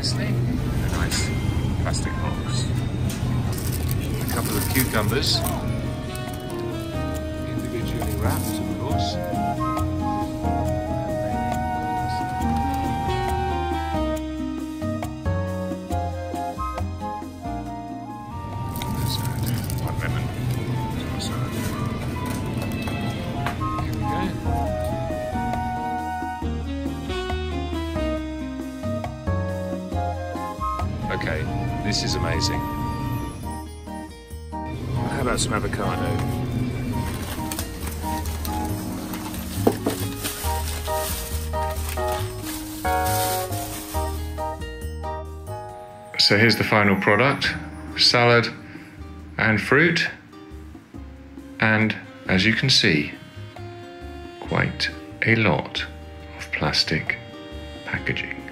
nicely in a nice plastic box. A couple of cucumbers, individually wrapped. Okay, this is amazing. How about some avocado? So here's the final product salad and fruit. And as you can see, quite a lot of plastic packaging.